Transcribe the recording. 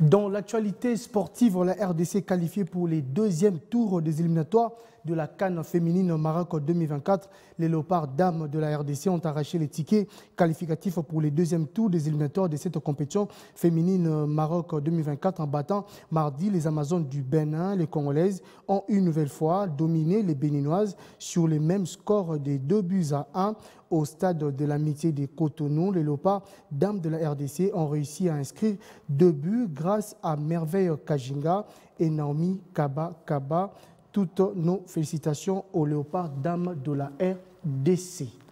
Dans l'actualité sportive, la RDC qualifiée pour les deuxièmes tours des éliminatoires de la Cannes féminine Maroc 2024. Les léopards dames de la RDC ont arraché les tickets qualificatifs pour les deuxièmes tours des éliminatoires de cette compétition féminine Maroc 2024 en battant mardi les Amazones du Bénin. Les Congolaises ont une nouvelle fois dominé les Béninoises sur les mêmes scores des deux buts à un au stade de l'amitié des Cotonou. Les léopards dames de la RDC ont réussi à inscrire deux buts à Merveille Kajinga et Naomi Kaba Kaba toutes nos félicitations aux léopards dames de la RDC.